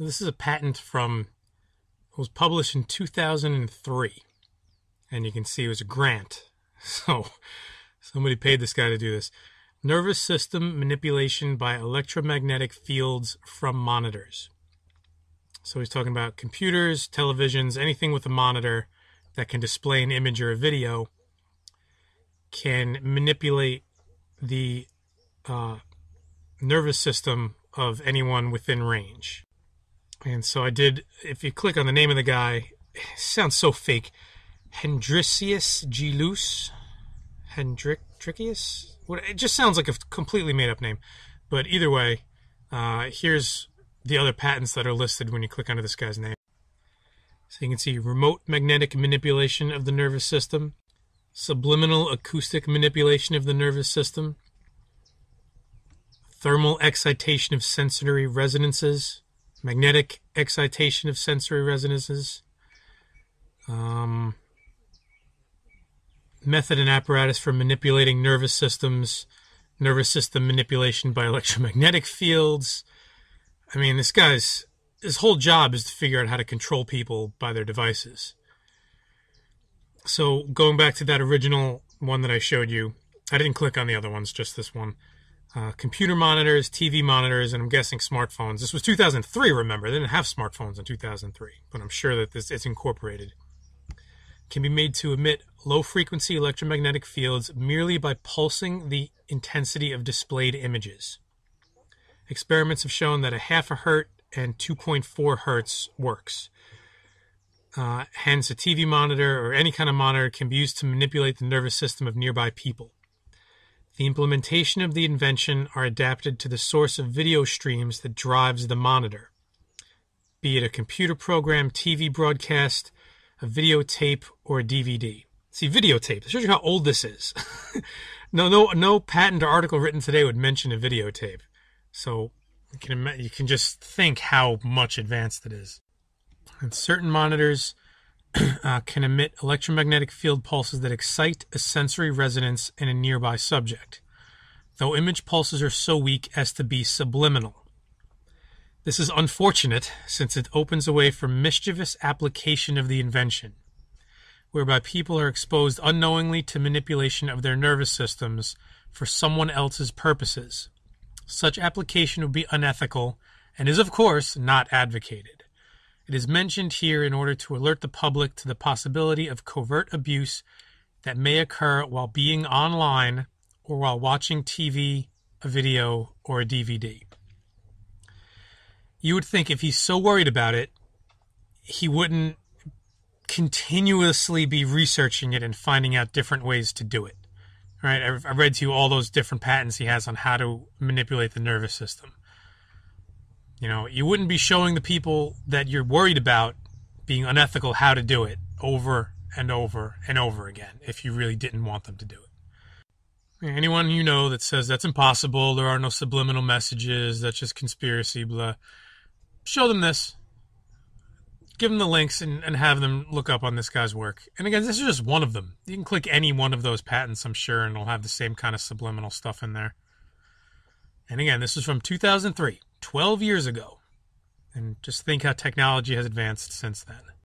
This is a patent from, it was published in 2003. And you can see it was a grant. So somebody paid this guy to do this. Nervous system manipulation by electromagnetic fields from monitors. So he's talking about computers, televisions, anything with a monitor that can display an image or a video can manipulate the uh, nervous system of anyone within range. And so I did, if you click on the name of the guy, sounds so fake. Hendricius Gelus? Hendricius? It just sounds like a completely made up name. But either way, uh, here's the other patents that are listed when you click onto this guy's name. So you can see remote magnetic manipulation of the nervous system, subliminal acoustic manipulation of the nervous system, thermal excitation of sensory resonances, magnetic excitation of sensory resonances, um, method and apparatus for manipulating nervous systems, nervous system manipulation by electromagnetic fields. I mean, this guy's his whole job is to figure out how to control people by their devices. So going back to that original one that I showed you, I didn't click on the other ones, just this one. Uh, computer monitors, TV monitors, and I'm guessing smartphones. This was 2003, remember. They didn't have smartphones in 2003, but I'm sure that this is incorporated. Can be made to emit low frequency electromagnetic fields merely by pulsing the intensity of displayed images. Experiments have shown that a half a hertz and 2.4 hertz works. Uh, hence, a TV monitor or any kind of monitor can be used to manipulate the nervous system of nearby people. The implementation of the invention are adapted to the source of video streams that drives the monitor, be it a computer program, TV broadcast, a videotape, or a DVD. See, videotape. This shows you how old this is. no, no, no patent or article written today would mention a videotape. So you can you can just think how much advanced it is. And certain monitors uh, can emit electromagnetic field pulses that excite a sensory resonance in a nearby subject, though image pulses are so weak as to be subliminal. This is unfortunate since it opens a way for mischievous application of the invention, whereby people are exposed unknowingly to manipulation of their nervous systems for someone else's purposes. Such application would be unethical and is, of course, not advocated. It is mentioned here in order to alert the public to the possibility of covert abuse that may occur while being online or while watching TV, a video, or a DVD. You would think if he's so worried about it, he wouldn't continuously be researching it and finding out different ways to do it. Right? I read to you all those different patents he has on how to manipulate the nervous system. You know, you wouldn't be showing the people that you're worried about being unethical how to do it over and over and over again if you really didn't want them to do it. Anyone you know that says that's impossible, there are no subliminal messages, that's just conspiracy, blah, show them this. Give them the links and, and have them look up on this guy's work. And again, this is just one of them. You can click any one of those patents, I'm sure, and it'll have the same kind of subliminal stuff in there. And again, this is from 2003. 12 years ago. And just think how technology has advanced since then.